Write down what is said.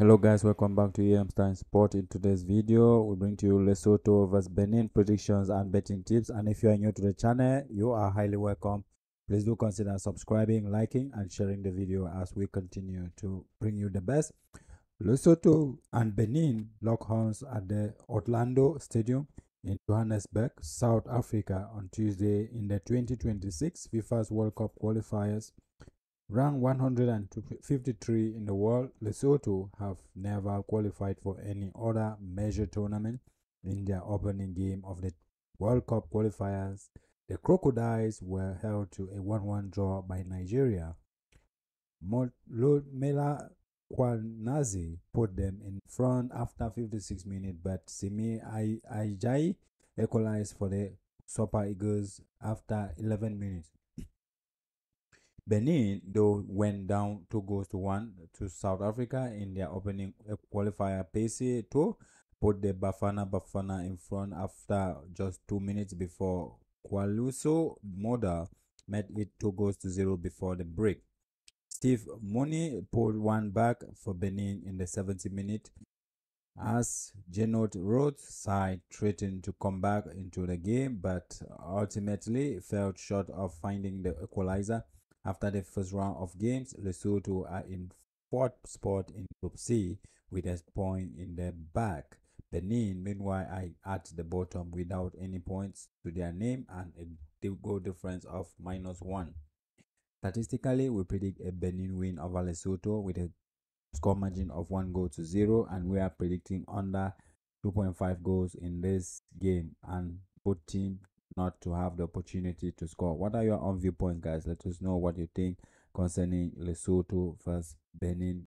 Hello guys, welcome back to Emstine Sport. In today's video, we bring to you Lesotho vs Benin predictions and betting tips. And if you are new to the channel, you are highly welcome. Please do consider subscribing, liking, and sharing the video as we continue to bring you the best. Lesotho and Benin lock horns at the Orlando Stadium in Johannesburg, South Africa on Tuesday in the 2026 FIFA's World Cup qualifiers. Ranked 153 in the world, Lesotho have never qualified for any other major tournament in their opening game of the World Cup qualifiers. The Crocodiles were held to a 1-1 draw by Nigeria. Mela Mkhwanazi put them in front after 56 minutes, but Semi Ajayi equalized for the Super Eagles after 11 minutes. Benin, though, went down two goals to one to South Africa in their opening uh, qualifier. Percy Tau put the Bafana Bafana in front after just two minutes before Khuliso Mudau made it two goals to zero before the break. Steve Mounié pulled one back for Benin in the 70 minute as Gernot Rohr's side threatened to come back into the game but ultimately fell short of finding the equalizer after the first round of games, Lesotho are in fourth spot in Group C with a point in their back. Benin, meanwhile, are at the bottom without any points to their name and a goal difference of minus one. Statistically, we predict a Benin win over Lesotho with a score margin of one goal to zero, and we are predicting under 2.5 goals in this game. And both teams not to have the opportunity to score. What are your own viewpoints, guys? Let us know what you think concerning Lesotho versus Benin